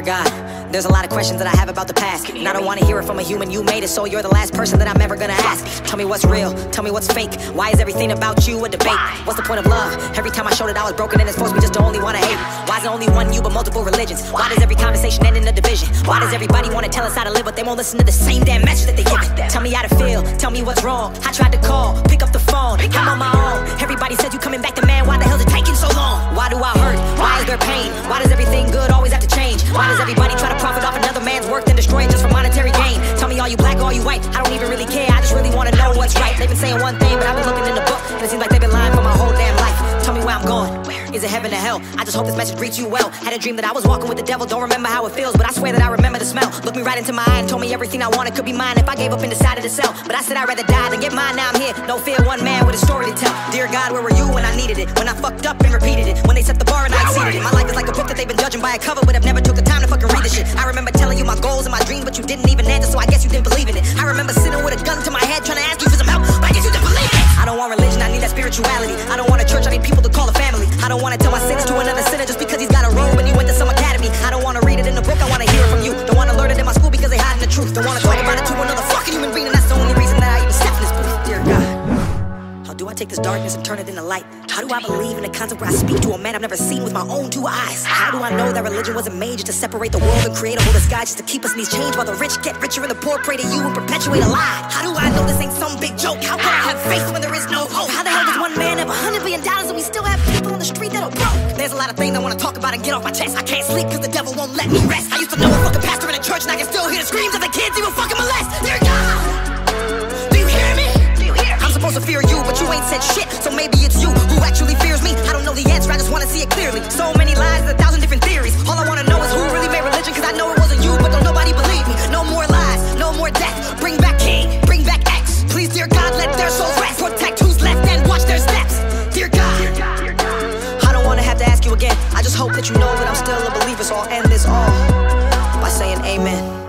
Dear God, there's a lot of questions that I have about the past. And I don't wanna hear it from a human, you made it, so you're the last person that I'm ever gonna ask. Tell me what's real, tell me what's fake. Why is everything about you a debate? What's the point of love? Every time I showed it, I was broken and it's forced me just to only wanna hate. Why is it only one you but multiple religions? Why does every conversation end in a division? Why does everybody wanna tell us how to live, but they won't listen to the same damn message that they give it? Tell me how to feel, tell me what's wrong. I tried to call, pick up the phone, I'm on my own. Everybody said you coming back to man, why the hell's it taking Why does everybody try to profit off another man's work then destroy it just for monetary gain? Tell me, are you black or are you white? I don't even really care. I just really wanna know what's right. They've been saying one thing, but I've been looking in the book, and it seems like they've been lying for my whole damn life. Tell me where I'm going. Is it heaven or hell? I just hope this message reaches you well. Had a dream that I was walking with the devil. Don't remember how it feels, but I swear that I remember the smell. Looked me right into my eye and told me everything I wanted could be mine if I gave up and decided to sell. But I said I'd rather die than get mine. Now I'm here. No fear, one man with a story to tell. Dear God, where were you when I needed it? When I fucked up and repeated it? When they set the bar and I exceeded it? My life is like a book that they've been judging by a cover, but I've never took the you didn't even answer, so I guess you didn't believe in it. I remember sitting with a gun to my head trying to ask you for some help, but I guess you didn't believe it. I don't want religion, I need that spirituality. I don't want a church, I need people to call a family. I don't wanna tell my sins to another sinner just because he's got a robe and he went to some academy. I don't wanna read it in a book, I wanna hear it from you. Don't wanna learn it in my school because they're hiding the truth. Don't wanna talk about it to another fucking human being, and that's the only reason that I even step in this booth. Dear God. How do I take this darkness and turn it into light? How do I believe in a concept where I speak to a man I've never seen with my own two eyes? How do I know that religion wasn't made just to separate the world and create a whole disguise just to keep us in these chains while the rich get richer and the poor pray to you and perpetuate a lie? How do I know this ain't some big joke? How can I have faith when there is no hope? How the hell does one man have a hundred billion dollars and we still have people on the street that are broke? There's a lot of things I wanna talk about and get off my chest. I can't sleep cause the devil won't let me rest. I used to know a fucking pastor in a church and I can still hear the screams of the kids he will fucking molest. Dear God! Supposed to fear you, but you ain't said shit. So maybe it's you who actually fears me. I don't know the answer, I just wanna see it clearly. So many lies, a thousand different theories. All I wanna know is who really made religion, cause I know it wasn't you, but don't nobody believe me. No more lies, no more death. Bring back King, bring back X. Please, dear God, let their souls rest. Protect who's left and watch their steps. Dear God. I don't wanna have to ask you again. I just hope that you know that I'm still a believer, so I'll end this all by saying amen.